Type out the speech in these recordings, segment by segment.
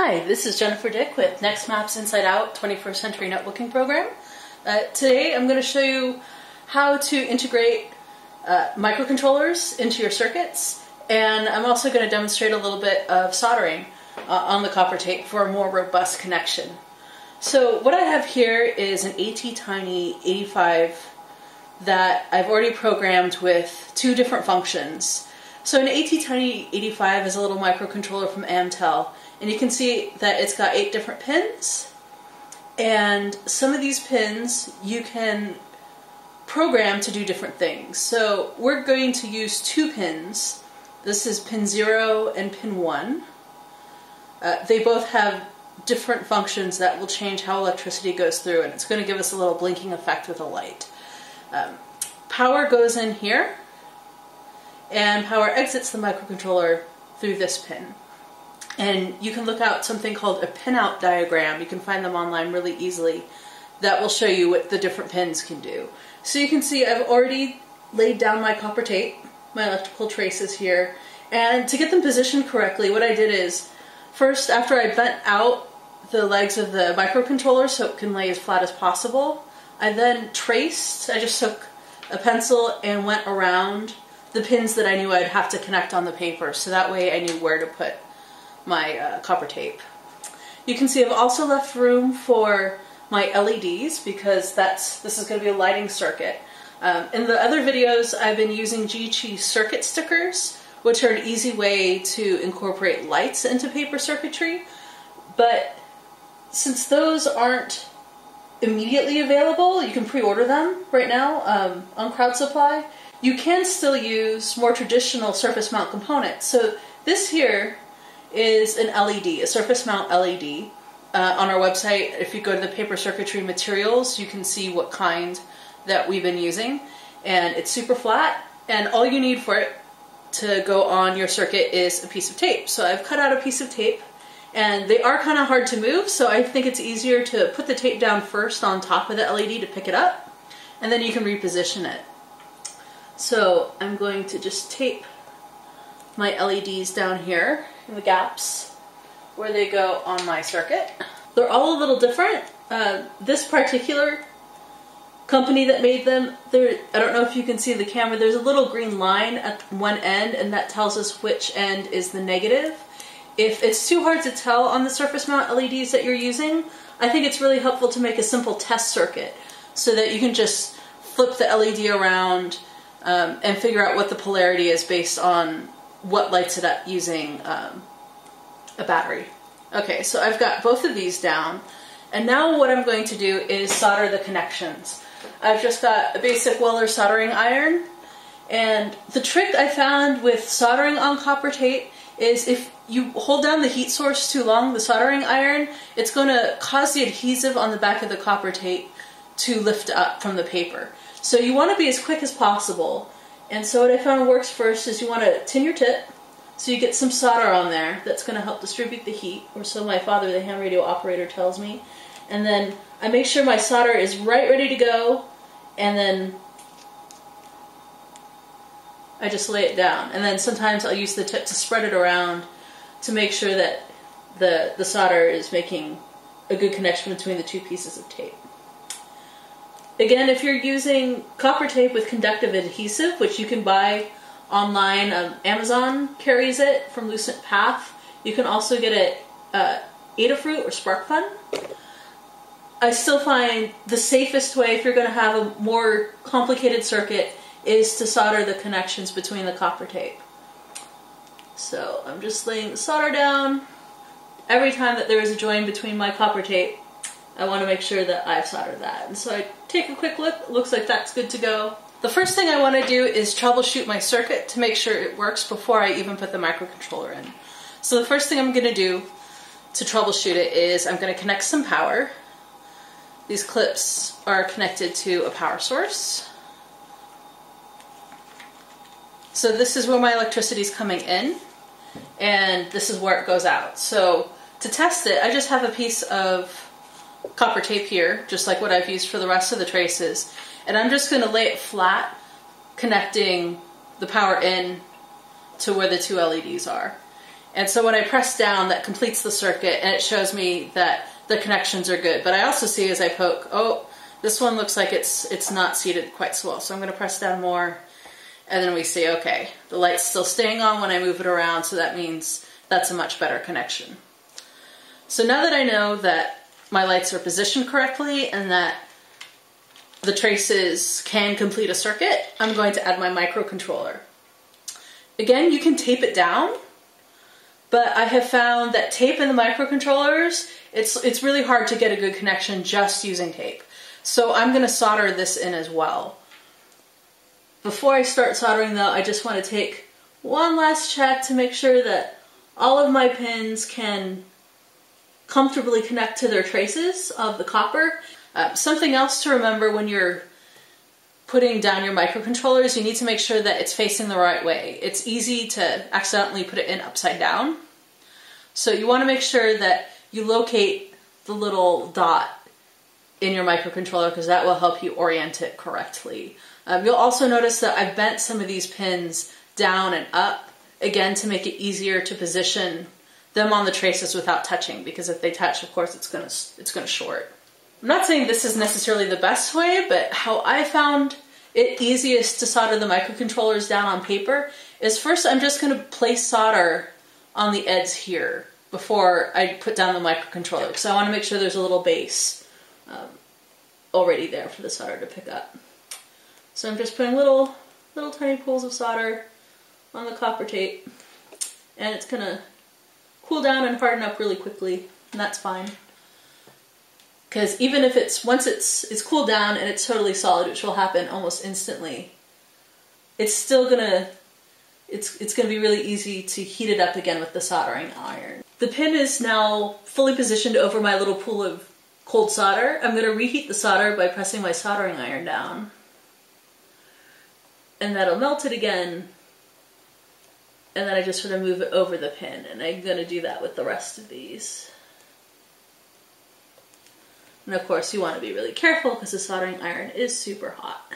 Hi, this is Jennifer Dick with NEXMAP's Inside Out 21st Century Notebooking Program. Uh, today I'm going to show you how to integrate uh, microcontrollers into your circuits and I'm also going to demonstrate a little bit of soldering uh, on the copper tape for a more robust connection. So what I have here is an ATtiny 85 that I've already programmed with two different functions. So an ATtiny 85 is a little microcontroller from Atmel, and you can see that it's got eight different pins. And some of these pins you can program to do different things. So we're going to use two pins. This is pin 0 and pin 1. Uh, they both have different functions that will change how electricity goes through, and it's going to give us a little blinking effect with a light. Um, power goes in here, and power exits the microcontroller through this pin. And you can look out something called a pinout diagram. You can find them online really easily. That will show you what the different pins can do. So you can see I've already laid down my copper tape, my electrical traces here. And to get them positioned correctly, what I did is, first after I bent out the legs of the microcontroller so it can lay as flat as possible, I then traced, I just took a pencil and went around the pins that I knew I'd have to connect on the paper, so that way I knew where to put my uh, copper tape. You can see I've also left room for my LEDs because that's this is going to be a lighting circuit. Um, in the other videos, I've been using G circuit stickers, which are an easy way to incorporate lights into paper circuitry. But since those aren't immediately available, you can pre-order them right now um, on Crowd Supply you can still use more traditional surface mount components. So this here is an LED, a surface mount LED. Uh, on our website, if you go to the paper circuitry materials, you can see what kind that we've been using. And it's super flat, and all you need for it to go on your circuit is a piece of tape. So I've cut out a piece of tape, and they are kind of hard to move, so I think it's easier to put the tape down first on top of the LED to pick it up, and then you can reposition it. So I'm going to just tape my LEDs down here in the gaps where they go on my circuit. They're all a little different. Uh, this particular company that made them, there I don't know if you can see the camera, there's a little green line at one end and that tells us which end is the negative. If it's too hard to tell on the surface mount LEDs that you're using, I think it's really helpful to make a simple test circuit so that you can just flip the LED around um, and figure out what the polarity is based on what lights it up using um, a battery. Okay, so I've got both of these down, and now what I'm going to do is solder the connections. I've just got a basic Weller soldering iron, and the trick I found with soldering on copper tape is if you hold down the heat source too long, the soldering iron, it's going to cause the adhesive on the back of the copper tape to lift up from the paper. So you want to be as quick as possible. And so what I found works first is you want to tin your tip so you get some solder on there that's going to help distribute the heat, or so my father, the ham radio operator, tells me. And then I make sure my solder is right ready to go, and then I just lay it down. And then sometimes I'll use the tip to spread it around to make sure that the, the solder is making a good connection between the two pieces of tape. Again, if you're using copper tape with conductive adhesive, which you can buy online, um, Amazon carries it from Lucent Path. You can also get it uh, Adafruit or SparkFun. I still find the safest way if you're going to have a more complicated circuit is to solder the connections between the copper tape. So I'm just laying the solder down. Every time that there is a join between my copper tape, I want to make sure that I've soldered that. And so I take a quick look, looks like that's good to go. The first thing I want to do is troubleshoot my circuit to make sure it works before I even put the microcontroller in. So the first thing I'm going to do to troubleshoot it is I'm going to connect some power. These clips are connected to a power source. So this is where my electricity is coming in and this is where it goes out. So to test it, I just have a piece of copper tape here, just like what I've used for the rest of the traces. And I'm just going to lay it flat, connecting the power in to where the two LEDs are. And so when I press down, that completes the circuit and it shows me that the connections are good. But I also see as I poke, oh, this one looks like it's it's not seated quite so well. So I'm going to press down more and then we see, okay, the light's still staying on when I move it around, so that means that's a much better connection. So now that I know that my lights are positioned correctly and that the traces can complete a circuit, I'm going to add my microcontroller. Again, you can tape it down, but I have found that tape in the microcontrollers, it's, it's really hard to get a good connection just using tape. So I'm going to solder this in as well. Before I start soldering though, I just want to take one last check to make sure that all of my pins can comfortably connect to their traces of the copper. Uh, something else to remember when you're putting down your microcontrollers, you need to make sure that it's facing the right way. It's easy to accidentally put it in upside down. So you want to make sure that you locate the little dot in your microcontroller because that will help you orient it correctly. Um, you'll also notice that I've bent some of these pins down and up, again to make it easier to position them on the traces without touching because if they touch, of course, it's gonna, it's gonna short. I'm not saying this is necessarily the best way, but how I found it easiest to solder the microcontrollers down on paper is first I'm just going to place solder on the ends here before I put down the microcontroller because I want to make sure there's a little base um, already there for the solder to pick up. So I'm just putting little, little tiny pools of solder on the copper tape and it's to cool down and harden up really quickly and that's fine. Because even if it's once it's it's cooled down and it's totally solid which will happen almost instantly it's still gonna it's it's gonna be really easy to heat it up again with the soldering iron. The pin is now fully positioned over my little pool of cold solder. I'm gonna reheat the solder by pressing my soldering iron down. And that'll melt it again and then I just sort of move it over the pin and I'm gonna do that with the rest of these and of course you want to be really careful because the soldering iron is super hot.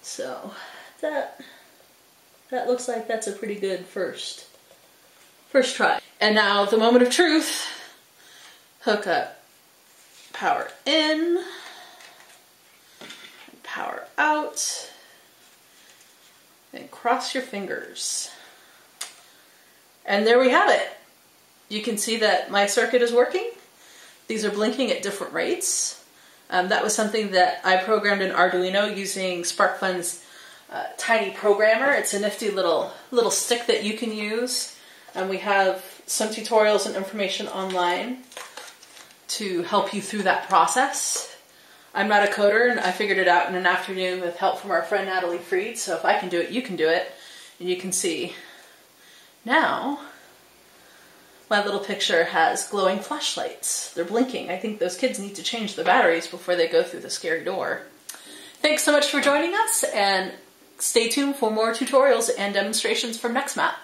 So that that looks like that's a pretty good first first try. And now the moment of truth. Hook up power in, power out, and cross your fingers. And there we have it. You can see that my circuit is working. These are blinking at different rates. Um, that was something that I programmed in Arduino using SparkFun's uh, tiny programmer. It's a nifty little little stick that you can use. And we have some tutorials and information online to help you through that process. I'm not a coder and I figured it out in an afternoon with help from our friend Natalie Freed, so if I can do it, you can do it. And you can see now my little picture has glowing flashlights. They're blinking. I think those kids need to change the batteries before they go through the scary door. Thanks so much for joining us and stay tuned for more tutorials and demonstrations from NEXMAP.